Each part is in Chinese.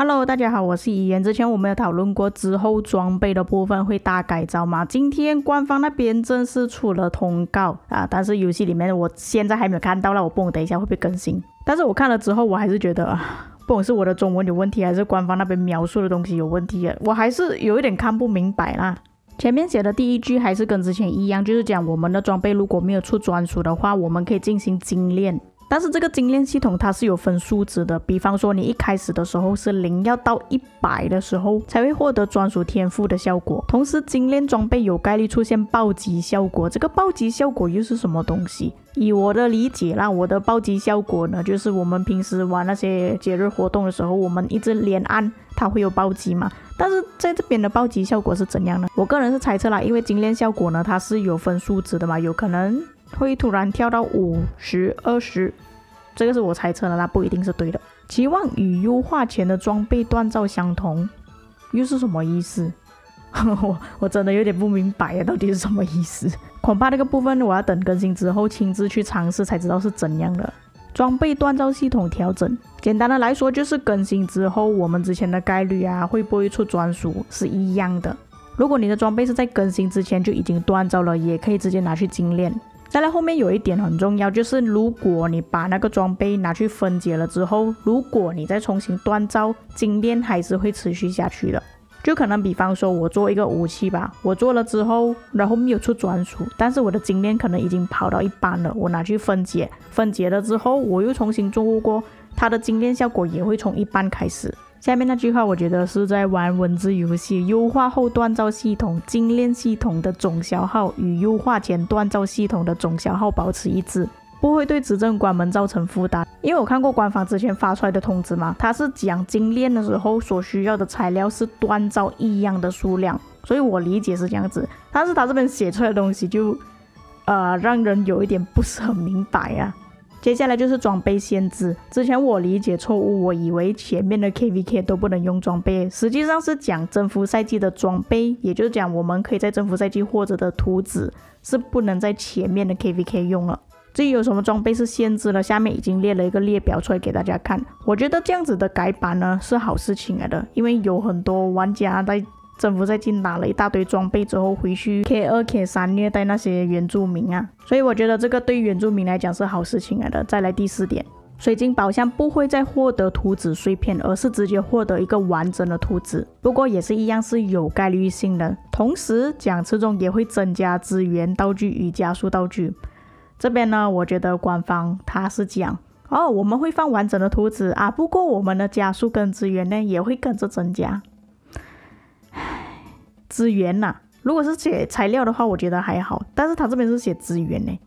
Hello，大家好，我是怡言。之前我们有讨论过之后装备的部分会大改造吗？今天官方那边正式出了通告啊，但是游戏里面我现在还没有看到了，我不懂等一下会不会更新。但是我看了之后，我还是觉得啊，不管是我的中文有问题，还是官方那边描述的东西有问题，我还是有一点看不明白啦。前面写的第一句还是跟之前一样，就是讲我们的装备如果没有出专属的话，我们可以进行精炼。但是这个精炼系统它是有分数值的，比方说你一开始的时候是零，要到一百的时候才会获得专属天赋的效果。同时，精炼装备有概率出现暴击效果，这个暴击效果又是什么东西？以我的理解啦，我的暴击效果呢，就是我们平时玩那些节日活动的时候，我们一直连按它会有暴击嘛。但是在这边的暴击效果是怎样呢？我个人是猜测啦，因为精炼效果呢，它是有分数值的嘛，有可能。会突然跳到五十二十，这个是我猜测的，那不一定是对的。期望与优化前的装备锻造相同，又是什么意思？我我真的有点不明白呀，到底是什么意思？恐怕这个部分我要等更新之后亲自去尝试才知道是怎样的。装备锻造系统调整，简单的来说就是更新之后我们之前的概率啊会不会出专属是一样的。如果你的装备是在更新之前就已经锻造了，也可以直接拿去精炼。再来后面有一点很重要，就是如果你把那个装备拿去分解了之后，如果你再重新锻造，精炼还是会持续下去的。就可能比方说，我做一个武器吧，我做了之后，然后没有出专属，但是我的精炼可能已经跑到一半了，我拿去分解，分解了之后，我又重新做过，它的精炼效果也会从一半开始。下面那句话，我觉得是在玩文字游戏。优化后锻造系统精炼系统的总消耗与优化前锻造系统的总消耗保持一致，不会对执政官们造成负担。因为我看过官方之前发出来的通知嘛，它是讲精炼的时候所需要的材料是锻造一样的数量，所以我理解是这样子。但是他这边写出来的东西就，呃，让人有一点不是很明白啊。接下来就是装备限制。之前我理解错误，我以为前面的 KVK 都不能用装备，实际上是讲征服赛季的装备，也就是讲我们可以在征服赛季获得的图纸是不能在前面的 KVK 用了。至于有什么装备是限制了，下面已经列了一个列表出来给大家看。我觉得这样子的改版呢是好事情来的，因为有很多玩家在。征服在进拿了一大堆装备之后回去 K 二 K 三虐待那些原住民啊，所以我觉得这个对原住民来讲是好事情来的。再来第四点，水晶宝箱不会再获得图纸碎片，而是直接获得一个完整的图纸，不过也是一样是有概率性的。同时奖池中也会增加资源道具与加速道具。这边呢，我觉得官方他是讲哦，我们会放完整的图纸啊，不过我们的加速跟资源呢也会跟着增加。资源呐，如果是写材料的话，我觉得还好。但是他这边是写资源呢，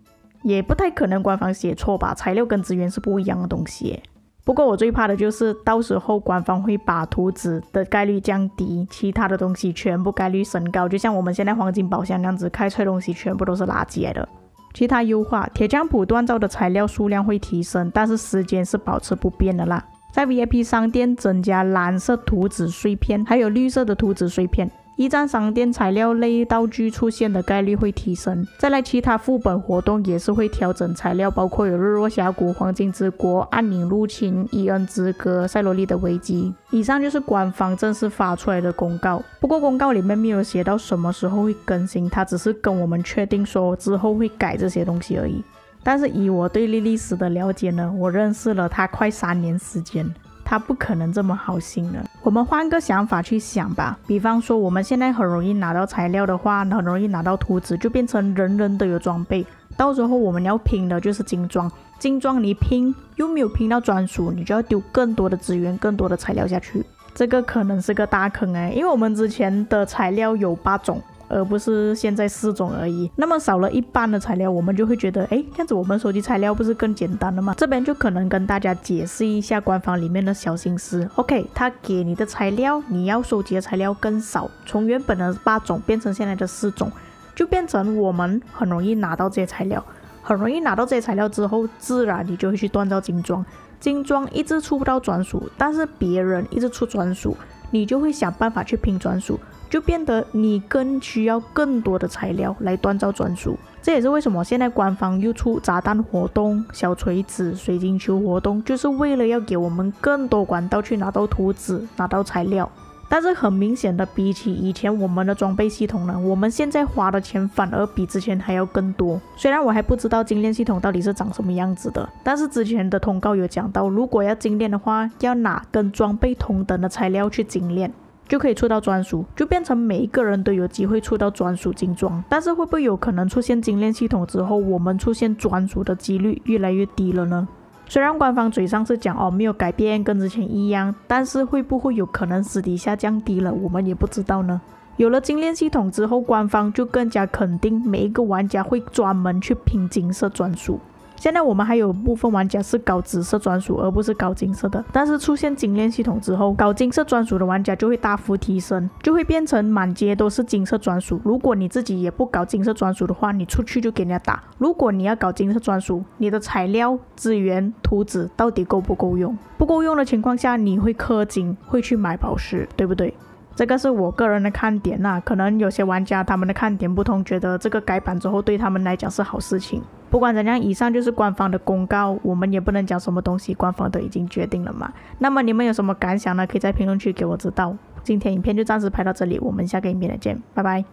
也不太可能官方写错吧？材料跟资源是不一样的东西。不过我最怕的就是到时候官方会把图纸的概率降低，其他的东西全部概率升高。就像我们现在黄金宝箱那样子，开出来东西全部都是垃圾来的。其他优化，铁匠铺锻造的材料数量会提升，但是时间是保持不变的啦。在 VIP 商店增加蓝色图纸碎片，还有绿色的图纸碎片。一站商店材料类道具出现的概率会提升。再来，其他副本活动也是会调整材料，包括有日落峡谷、黄金之国、暗影入侵、伊恩之歌、塞罗利的危机。以上就是官方正式发出来的公告。不过公告里面没有写到什么时候会更新，它只是跟我们确定说之后会改这些东西而已。但是以我对莉莉丝的了解呢，我认识了她快三年时间。他不可能这么好心的。我们换个想法去想吧，比方说我们现在很容易拿到材料的话，很容易拿到图纸，就变成人人都有装备。到时候我们要拼的就是精装，精装你拼又没有拼到专属，你就要丢更多的资源、更多的材料下去，这个可能是个大坑哎，因为我们之前的材料有八种。而不是现在四种而已，那么少了一半的材料，我们就会觉得，哎，这样子我们收集材料不是更简单了吗？这边就可能跟大家解释一下官方里面的小心思。OK，他给你的材料，你要收集的材料更少，从原本的八种变成现在的四种，就变成我们很容易拿到这些材料，很容易拿到这些材料之后，自然你就会去锻造精装，精装一直出不到专属，但是别人一直出专属，你就会想办法去拼专属。就变得你更需要更多的材料来锻造专属。这也是为什么现在官方又出炸弹活动、小锤子、水晶球活动，就是为了要给我们更多管道去拿到图纸、拿到材料。但是很明显的，比起以前我们的装备系统呢，我们现在花的钱反而比之前还要更多。虽然我还不知道精炼系统到底是长什么样子的，但是之前的通告有讲到，如果要精炼的话，要拿跟装备同等的材料去精炼，就可以出到专属，就变成每一个人都有机会出到专属精装。但是会不会有可能出现精炼系统之后，我们出现专属的几率越来越低了呢？虽然官方嘴上是讲哦没有改变，跟之前一样，但是会不会有可能私底下降低了，我们也不知道呢。有了精炼系统之后，官方就更加肯定每一个玩家会专门去拼金色专属。现在我们还有部分玩家是搞紫色专属，而不是搞金色的。但是出现精炼系统之后，搞金色专属的玩家就会大幅提升，就会变成满街都是金色专属。如果你自己也不搞金色专属的话，你出去就给人家打。如果你要搞金色专属，你的材料、资源、图纸到底够不够用？不够用的情况下，你会氪金，会去买宝石，对不对？这个是我个人的看点呐，可能有些玩家他们的看点不同，觉得这个改版之后对他们来讲是好事情。不管怎样，以上就是官方的公告，我们也不能讲什么东西，官方都已经决定了嘛。那么你们有什么感想呢？可以在评论区给我知道。今天影片就暂时拍到这里，我们下个影片再见，拜拜。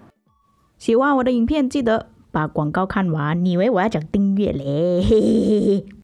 喜欢我的影片记得把广告看完，你以为我要讲订阅嘞？嘿嘿嘿嘿。